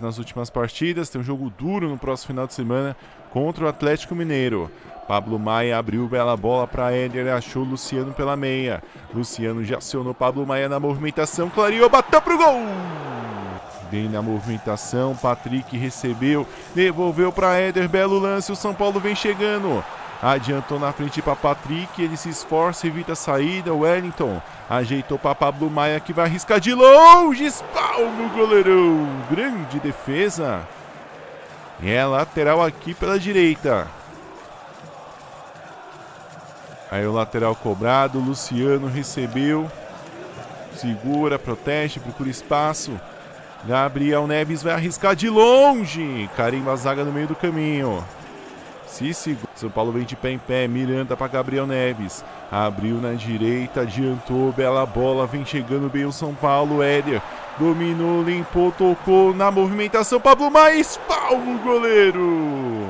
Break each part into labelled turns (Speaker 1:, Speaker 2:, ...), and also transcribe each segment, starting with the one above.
Speaker 1: nas últimas partidas. Tem um jogo duro no próximo final de semana contra o Atlético Mineiro. Pablo Maia abriu bela bola para Éder achou Luciano pela meia. Luciano já acionou Pablo Maia na movimentação, clareou, bateu pro gol! Bem na movimentação, Patrick recebeu, devolveu para Éder, belo lance, o São Paulo vem chegando. Adiantou na frente para Patrick, ele se esforça, evita a saída, Wellington ajeitou para Pablo Maia que vai arriscar de longe, espalma o goleirão, grande defesa. E é lateral aqui pela direita. Aí o lateral cobrado, Luciano recebeu. Segura, protege, procura espaço. Gabriel Neves vai arriscar de longe. Carimba a zaga no meio do caminho. Se segura. São Paulo vem de pé em pé. Miranda para Gabriel Neves. Abriu na direita, adiantou. Bela bola. Vem chegando bem o São Paulo. Éder dominou, limpou, tocou na movimentação. Pablo Mais. Palmo o goleiro.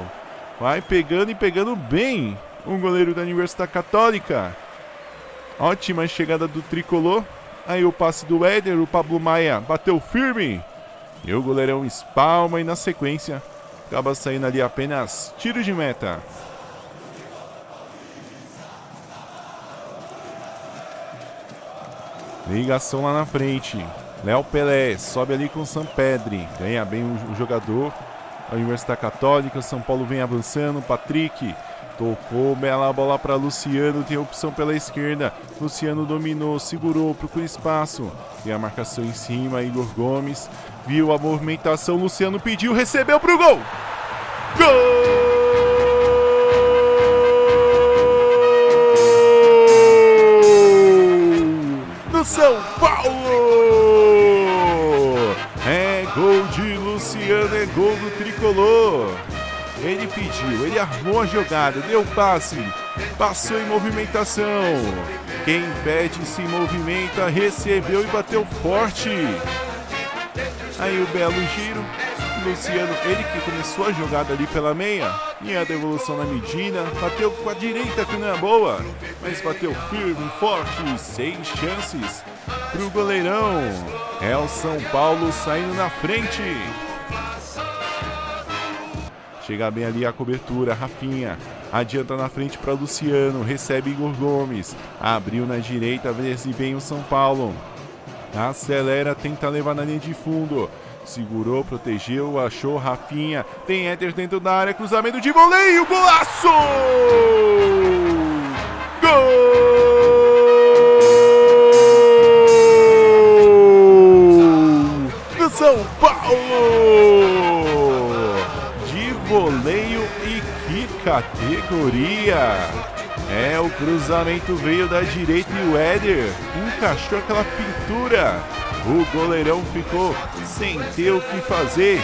Speaker 1: Vai pegando e pegando bem um goleiro da Universidade Católica. Ótima chegada do tricolor. Aí o passe do Éder, o Pablo Maia bateu firme. E o goleirão espalma e na sequência acaba saindo ali apenas tiro de meta. Ligação lá na frente. Léo Pelé sobe ali com o Sampedri. Ganha bem o jogador. A Universidade Católica. São Paulo vem avançando. Patrick Tocou, bela bola para Luciano, tem opção pela esquerda. Luciano dominou, segurou, procura espaço. Tem a marcação em cima, Igor Gomes. Viu a movimentação, Luciano pediu, recebeu pro gol! Gol! Do São Paulo! É gol de Luciano, é gol do tricolor. Ele pediu, ele armou a jogada, deu passe, passou em movimentação. Quem pede se movimenta, recebeu e bateu forte. Aí o belo giro. Luciano, ele que começou a jogada ali pela meia, e a devolução na medida, bateu com a direita que não é boa, mas bateu firme, forte, sem chances pro goleirão. É o São Paulo saindo na frente. Chega bem ali a cobertura, Rafinha. Adianta na frente para Luciano, recebe Igor Gomes. Abriu na direita, vence bem o São Paulo. Acelera, tenta levar na linha de fundo. Segurou, protegeu, achou Rafinha. Tem Éter dentro da área, cruzamento de voleio, golaço! Gol! Do São Paulo! Voleio e que categoria! É, o cruzamento veio da direita e o Éder encaixou aquela pintura. O goleirão ficou sem ter o que fazer.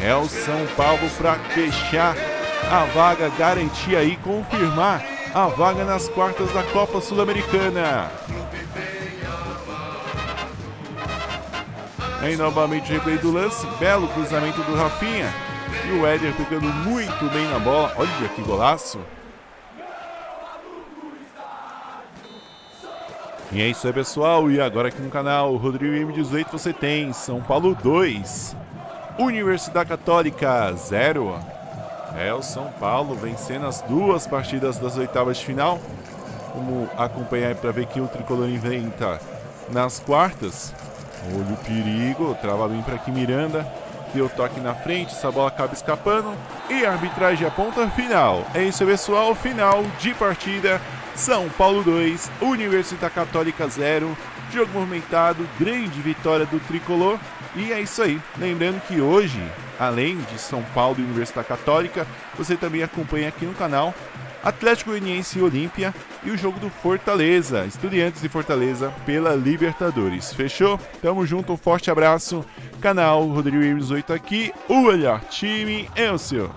Speaker 1: É o São Paulo para fechar a vaga, garantir aí, confirmar a vaga nas quartas da Copa Sul-Americana. Aí novamente o replay do lance, belo cruzamento do Rafinha. E o Éder pegando muito bem na bola. Olha que golaço. E é isso aí, pessoal. E agora aqui no canal Rodrigo M18 você tem São Paulo 2, Universidade Católica 0. É o São Paulo vencendo as duas partidas das oitavas de final. Vamos acompanhar para ver quem o tricolor inventa nas quartas. Olha o perigo, trava bem para aqui Miranda deu toque na frente, essa bola acaba escapando e a arbitragem aponta final. É isso, pessoal. Final de partida. São Paulo 2, Universidade Católica 0. Jogo movimentado, grande vitória do tricolor. E é isso aí. Lembrando que hoje, além de São Paulo e Universidade Católica, você também acompanha aqui no canal Atlético Goianiense e Olímpia e o jogo do Fortaleza, Estudiantes de Fortaleza pela Libertadores. Fechou? Tamo junto, um forte abraço. Canal Rodrigo 18 aqui, o melhor time é o seu.